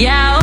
Yeah.